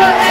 your